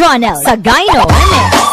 Jonel sa Gyno Remix.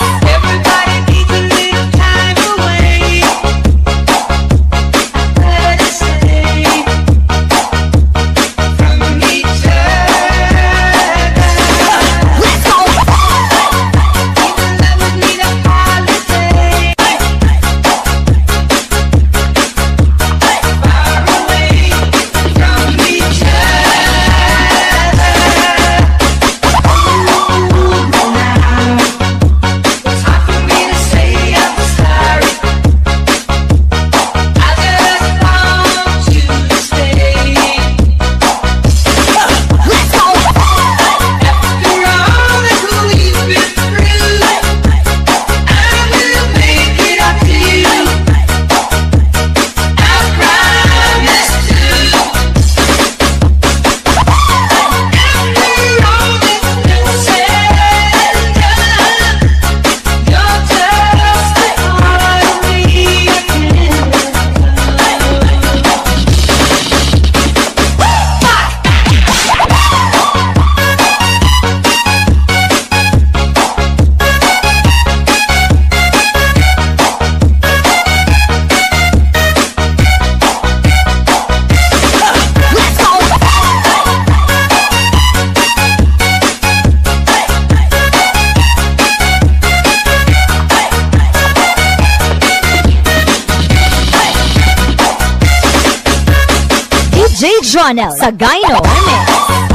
Jonel sa Remix.